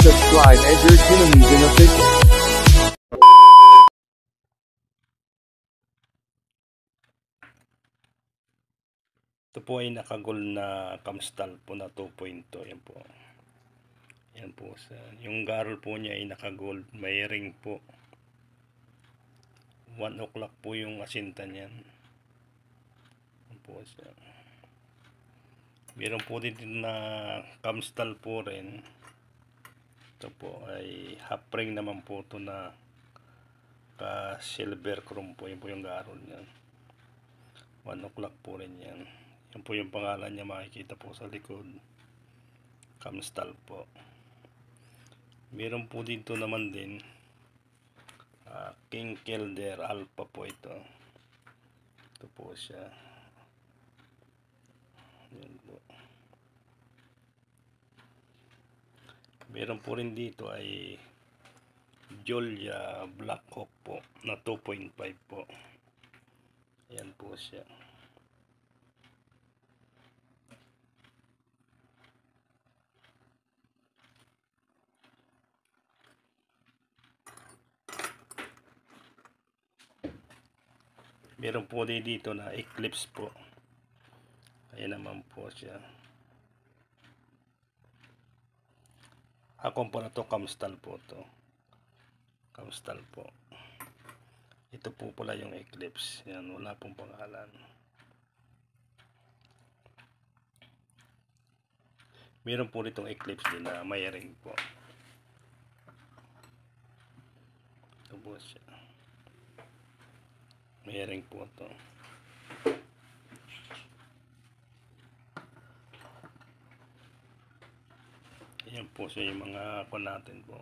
subscribe and your Indonesian official. Ito po ay nakagol na kamstal po na 2.2. Yan po. Yan po. Sa, yung garol po niya ay nakagol. May ring po. 1 o'clock po yung asinta niyan. Yan po. Sa, Meron po dito na kamstal po rin. Ito po ay half ring naman po ito na ka silver chrome po. Yan po yung garol niyan. 1 o'clock po rin yan. Yan po yung pangalan niya makikita po sa likod. Kamstal po. Meron po dito naman din ah, King Kelder Alpha po ito. Ito po siya. Yan po. Meron po rin dito ay Julia Black Hawk po na 2.5 po. Ayan po siya. Meron po din dito na eclipse po. Ayan naman po siya. Ako po na to kamstal po to. Kamstal po. Ito po pala yung eclipse. Yan, wala pong pangalan. Meron po ritong eclipse din na may ring po. Ito po siya. May ring po to. Yan po siya yung mga ako natin po.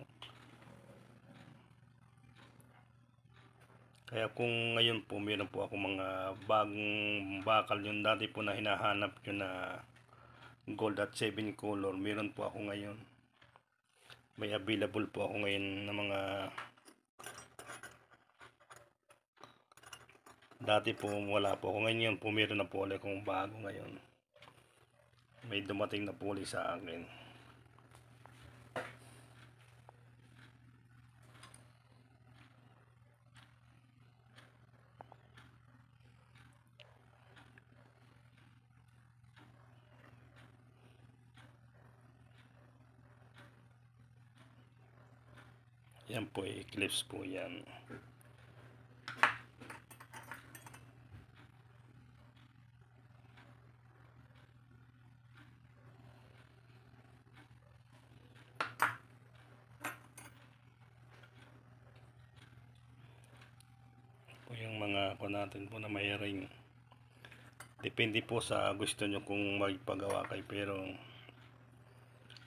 Kaya kung ngayon po meron po ako mga bagong bakal yung dati po na hinahanap ko na gold at 7 color. Meron po ako ngayon. May available po ako ngayon na mga dati po wala po ako. Ngayon po meron na po ulit akong bago ngayon. May dumating na po ulit sa akin Yan po, eclipse po yan. po yung mga ako natin po na may ring. Depende po sa gusto nyo kung magpagawa kayo pero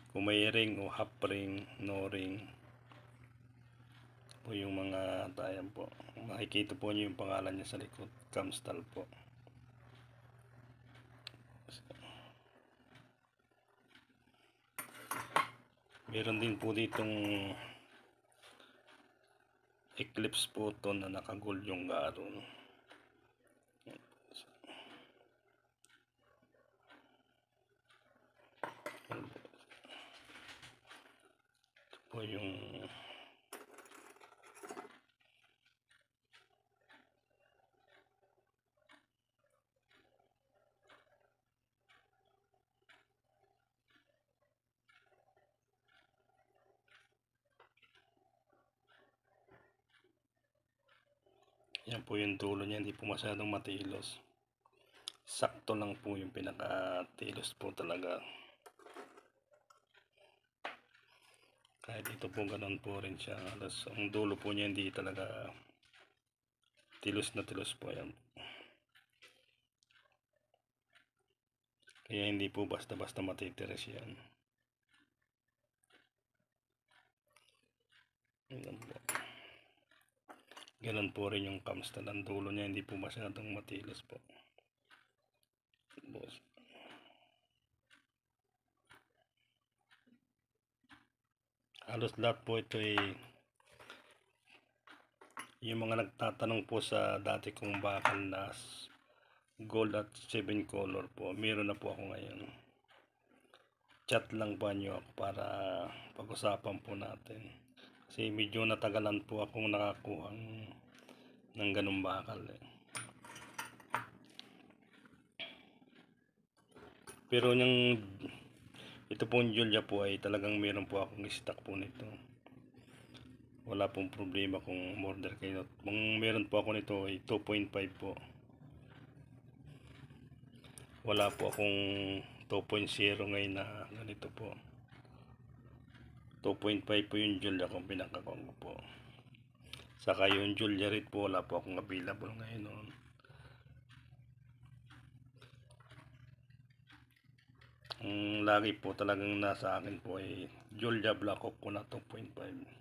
kung may ring o half ring, no ring, po yung mga tayan po. Makikita po nyo yung pangalan niya sa likod. Camstal po. Meron din po ditong eclipse po to na nakagold yung garon. Ito po yung Yan po yung dulo niya, hindi po masyadong matilos. Sakto lang po yung pinakatilos po talaga. Kahit ito po ganun po rin siya. Alas, ang dulo po niya hindi talaga tilos na tilos po yan. Kaya hindi po basta-basta matitiris yan. Yan po. Ganun po rin yung kamstal. Ang dulo niya hindi po masyadong matilas po. Boss. Halos lahat po ito ay yung mga nagtatanong po sa dati kong bakal na gold at 7 color po. Meron na po ako ngayon. Chat lang pa nyo ako para pag-usapan po natin. Kasi medyo natagalan po akong nakakuha ng ganung bakal eh. Pero yung ito pong Julia po ay talagang meron po akong stock po nito. Wala pong problema kung order kayo. Kung meron po ako nito ay 2.5 po. Wala po akong 2.0 ngayon na ganito po. 2.5 po yung Julia kung pinakakong ko po. Saka yung Julia Reed po wala po akong available ngayon noon. Ang lagi po talagang nasa akin po ay Julia Black Hawk po na 2.5.